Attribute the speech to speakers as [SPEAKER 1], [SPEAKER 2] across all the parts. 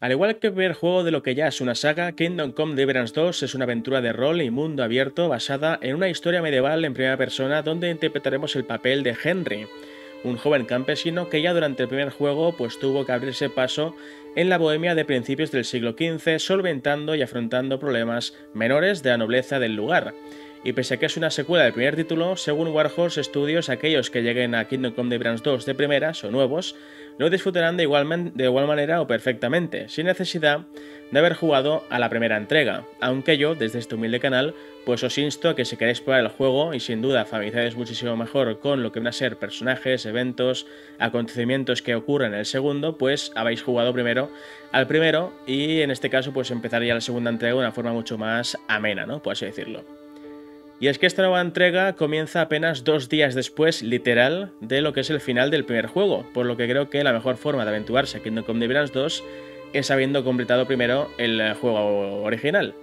[SPEAKER 1] Al igual que el primer juego de lo que ya es una saga, Kingdom Come Deliverance 2 es una aventura de rol y mundo abierto basada en una historia medieval en primera persona donde interpretaremos el papel de Henry, un joven campesino que ya durante el primer juego pues tuvo que abrirse paso en la bohemia de principios del siglo XV, solventando y afrontando problemas menores de la nobleza del lugar. Y pese a que es una secuela del primer título, según Warhorse Studios, aquellos que lleguen a Kingdom Come Deliverance 2 de primeras o nuevos lo disfrutarán de igual, manera o perfectamente, sin necesidad de haber jugado a la primera entrega, aunque yo, desde este humilde canal, pues os insto a que si queréis probar el juego y sin duda familiarizáis muchísimo mejor con lo que van a ser personajes, eventos, acontecimientos que ocurren en el segundo, pues habéis jugado primero al primero y en este caso pues empezaría la segunda entrega de una forma mucho más amena, ¿no? Por así decirlo. Y es que esta nueva entrega comienza apenas dos días después, literal, de lo que es el final del primer juego, por lo que creo que la mejor forma de aventurarse a Kingdom Come Deliverance 2 es habiendo completado primero el juego original.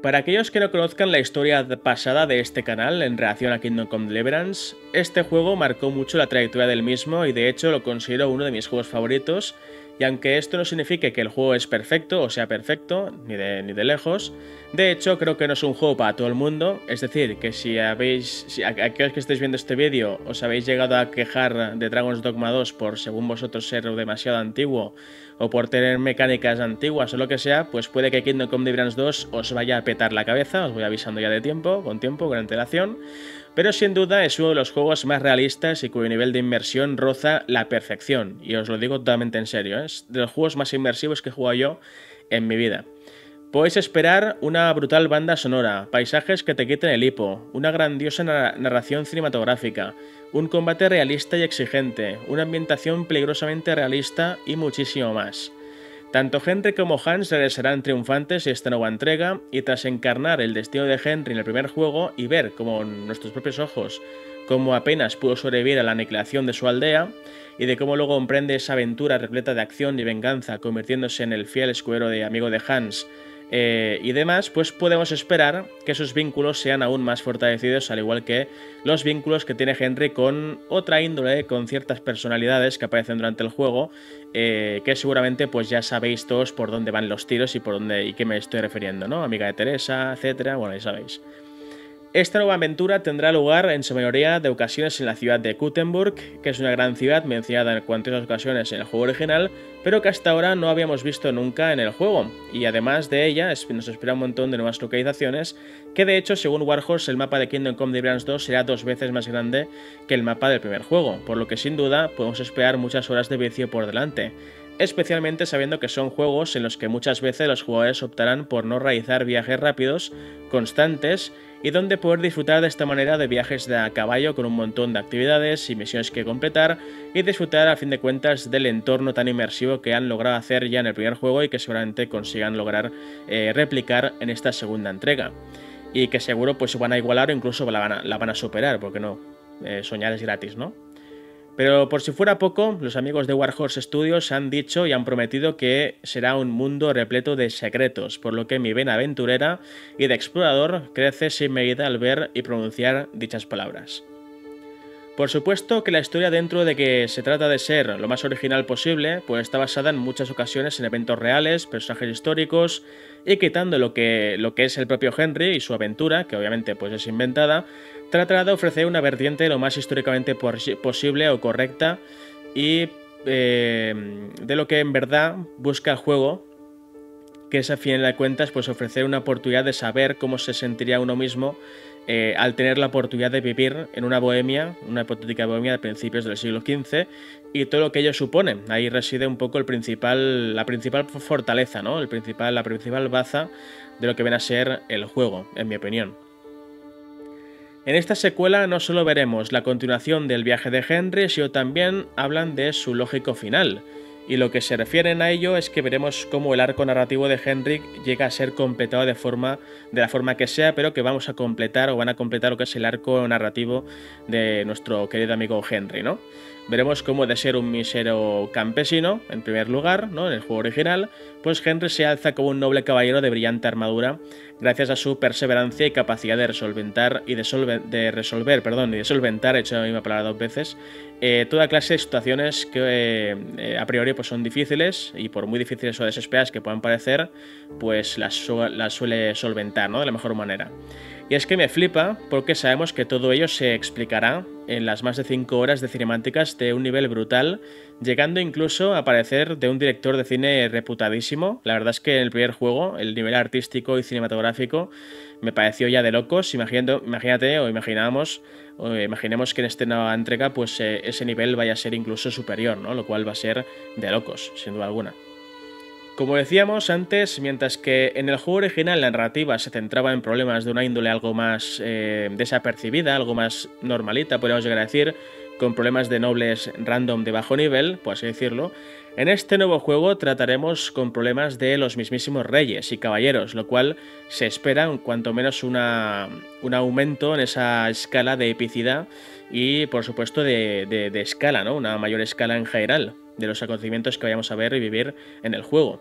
[SPEAKER 1] Para aquellos que no conozcan la historia pasada de este canal en relación a Kingdom Come Deliverance, este juego marcó mucho la trayectoria del mismo y de hecho lo considero uno de mis juegos favoritos y aunque esto no signifique que el juego es perfecto o sea perfecto, ni de, ni de lejos, de hecho creo que no es un juego para todo el mundo, es decir, que si habéis, si aquellos que estéis viendo este vídeo os habéis llegado a quejar de Dragon's Dogma 2 por según vosotros ser demasiado antiguo o por tener mecánicas antiguas o lo que sea, pues puede que Kingdom Come Deliverance 2 os vaya a petar la cabeza, os voy avisando ya de tiempo, con tiempo, con antelación, pero sin duda es uno de los juegos más realistas y cuyo nivel de inmersión roza la perfección, y os lo digo totalmente en serio, ¿eh? es de los juegos más inmersivos que he jugado yo en mi vida. Podéis esperar una brutal banda sonora, paisajes que te quiten el hipo, una grandiosa narración cinematográfica, un combate realista y exigente, una ambientación peligrosamente realista y muchísimo más. Tanto Henry como Hans regresarán triunfantes en esta nueva entrega y tras encarnar el destino de Henry en el primer juego y ver con nuestros propios ojos cómo apenas pudo sobrevivir a la aniquilación de su aldea y de cómo luego emprende esa aventura repleta de acción y venganza convirtiéndose en el fiel escudero de amigo de Hans eh, y demás, pues podemos esperar que sus vínculos sean aún más fortalecidos, al igual que los vínculos que tiene Henry con otra índole, con ciertas personalidades que aparecen durante el juego, eh, que seguramente pues ya sabéis todos por dónde van los tiros y por dónde y qué me estoy refiriendo, ¿no? Amiga de Teresa, etcétera, bueno, ya sabéis. Esta nueva aventura tendrá lugar en su mayoría de ocasiones en la ciudad de Gutenberg, que es una gran ciudad mencionada en cuantas ocasiones en el juego original, pero que hasta ahora no habíamos visto nunca en el juego. Y además de ella, nos espera un montón de nuevas localizaciones, que de hecho, según Warhorse, el mapa de Kingdom Come Deliverance 2 será dos veces más grande que el mapa del primer juego, por lo que sin duda podemos esperar muchas horas de vicio por delante especialmente sabiendo que son juegos en los que muchas veces los jugadores optarán por no realizar viajes rápidos, constantes y donde poder disfrutar de esta manera de viajes de a caballo con un montón de actividades y misiones que completar y disfrutar a fin de cuentas del entorno tan inmersivo que han logrado hacer ya en el primer juego y que seguramente consigan lograr eh, replicar en esta segunda entrega. Y que seguro pues van a igualar o incluso la van a, superar, porque no, eh, soñar es gratis, ¿no? Pero por si fuera poco, los amigos de Warhorse Studios han dicho y han prometido que será un mundo repleto de secretos, por lo que mi vena aventurera y de explorador crece sin medida al ver y pronunciar dichas palabras. Por supuesto que la historia dentro de que se trata de ser lo más original posible, pues está basada en muchas ocasiones en eventos reales, personajes históricos, y quitando lo que, lo que es el propio Henry y su aventura, que obviamente pues es inventada, tratará de ofrecer una vertiente lo más históricamente posible o correcta y eh, de lo que en verdad busca el juego, que es a fin de cuentas pues ofrecer una oportunidad de saber cómo se sentiría uno mismo eh, al tener la oportunidad de vivir en una bohemia, una hipotética bohemia de principios del siglo XV y todo lo que ello supone. Ahí reside un poco el principal, la principal fortaleza, ¿no? el principal, la principal baza de lo que viene a ser el juego, en mi opinión. En esta secuela no solo veremos la continuación del viaje de Henry, sino también hablan de su lógico final. Y lo que se refieren a ello es que veremos cómo el arco narrativo de Henry llega a ser completado de forma de la forma que sea, pero que vamos a completar o van a completar lo que es el arco narrativo de nuestro querido amigo Henry, ¿no? Veremos cómo de ser un misero campesino, en primer lugar, ¿no? en el juego original, pues Henry se alza como un noble caballero de brillante armadura gracias a su perseverancia y capacidad de resolventar y de, resolver, perdón, y de solventar, he hecho la misma palabra dos veces, eh, toda clase de situaciones que eh, a priori pues, son difíciles y por muy difíciles o desesperadas que puedan parecer, pues las, las suele solventar ¿no? de la mejor manera. Y es que me flipa porque sabemos que todo ello se explicará en las más de 5 horas de cinemáticas de un nivel brutal, llegando incluso a aparecer de un director de cine reputadísimo. La verdad es que en el primer juego el nivel artístico y cinematográfico me pareció ya de locos. imagínate o imaginábamos o imaginemos que en esta nueva entrega pues eh, ese nivel vaya a ser incluso superior, ¿no? Lo cual va a ser de locos, sin duda alguna. Como decíamos antes, mientras que en el juego original la narrativa se centraba en problemas de una índole algo más eh, desapercibida, algo más normalita, podríamos llegar a decir, con problemas de nobles random de bajo nivel, por así decirlo, en este nuevo juego trataremos con problemas de los mismísimos reyes y caballeros, lo cual se espera cuanto menos un aumento en esa escala de epicidad y por supuesto de, de escala, ¿no? una mayor escala en general de los acontecimientos que vayamos a ver y vivir en el juego.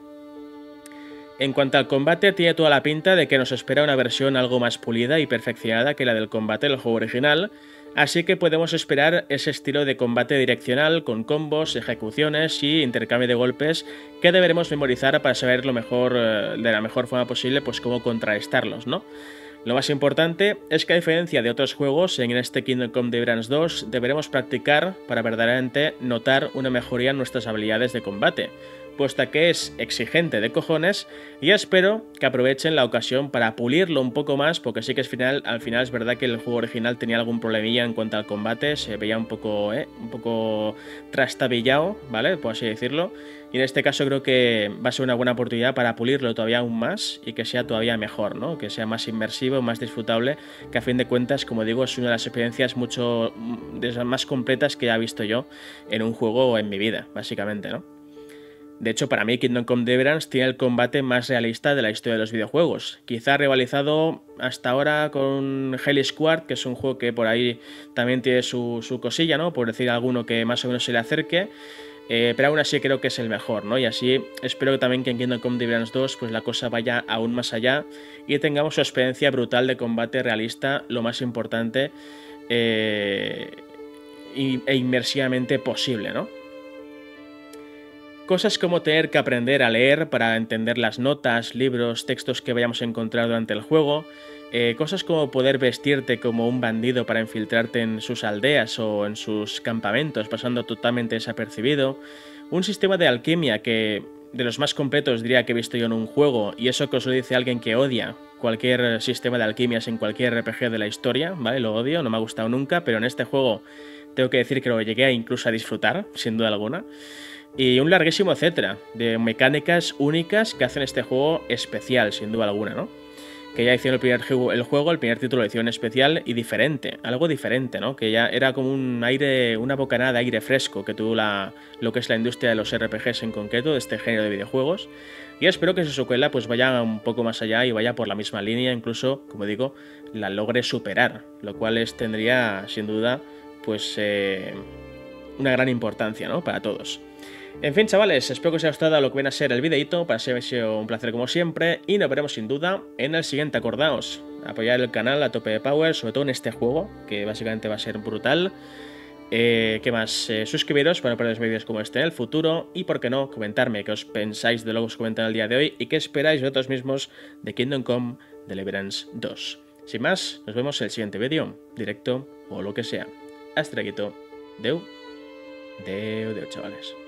[SPEAKER 1] En cuanto al combate, tiene toda la pinta de que nos espera una versión algo más pulida y perfeccionada que la del combate del juego original, así que podemos esperar ese estilo de combate direccional con combos, ejecuciones y intercambio de golpes que deberemos memorizar para saber lo mejor, eh, de la mejor forma posible, pues cómo contrarrestarlos, ¿no? Lo más importante es que a diferencia de otros juegos, en este Kingdom Come Deliverance 2 deberemos practicar para verdaderamente notar una mejoría en nuestras habilidades de combate, puesta que es exigente de cojones y espero que aprovechen la ocasión para pulirlo un poco más porque sí que es final, al final es verdad que el juego original tenía algún problemilla en cuanto al combate, se veía un poco, eh, un poco trastabillado, ¿vale? Por así decirlo. Y en este caso creo que va a ser una buena oportunidad para pulirlo todavía aún más y que sea todavía mejor, ¿no? Que sea más inmersivo, más disfrutable, que a fin de cuentas, como digo, es una de las experiencias mucho de las más completas que he visto yo en un juego en mi vida, básicamente, ¿no? De hecho, para mí Kingdom Come Deliverance tiene el combate más realista de la historia de los videojuegos. Quizá rivalizado hasta ahora con Hell Squad, que es un juego que por ahí también tiene su, cosilla, ¿no? Por decir alguno que más o menos se le acerque. Eh, pero aún así creo que es el mejor, ¿no? Y así espero también que en Kingdom Come Deliverance 2 pues la cosa vaya aún más allá y tengamos una experiencia brutal de combate realista, lo más importante eh, e inmersivamente posible, ¿no? Cosas como tener que aprender a leer para entender las notas, libros, textos que vayamos a encontrar durante el juego, eh, cosas como poder vestirte como un bandido para infiltrarte en sus aldeas o en sus campamentos pasando totalmente desapercibido, un sistema de alquimia que de los más completos diría que he visto yo en un juego y eso que os lo dice alguien que odia cualquier sistema de alquimias en cualquier RPG de la historia, ¿vale? Lo odio, no me ha gustado nunca, pero en este juego tengo que decir que lo llegué incluso a disfrutar, sin duda alguna y un larguísimo etcétera de mecánicas únicas que hacen este juego especial, sin duda alguna, ¿no? Que ya hicieron el primer el juego, el primer título lo hicieron especial y diferente, algo diferente, ¿no? Que ya era como un aire, una bocanada de aire fresco que tuvo la, lo que es la industria de los RPGs en concreto, de este género de videojuegos. Y espero que su secuela pues vaya un poco más allá y vaya por la misma línea, incluso, como digo, la logre superar, lo cual es, tendría, sin duda, pues eh, una gran importancia, ¿no? Para todos. En fin, chavales, espero que os haya gustado lo que viene a ser el videito, para ser ha sido un placer como siempre, y nos veremos sin duda en el siguiente, acordaos, apoyar el canal a tope de power, sobre todo en este juego, que básicamente va a ser brutal. Eh, ¿Qué más? Eh, suscribiros para no perderos vídeos como este en el futuro y, por qué no, comentarme qué os pensáis de lo que os comentan el día de hoy y qué esperáis vosotros mismos de Kingdom Come Deliverance 2. Sin más, nos vemos en el siguiente vídeo, directo o lo que sea. Hasta luego. Deu. Deu, deu, chavales.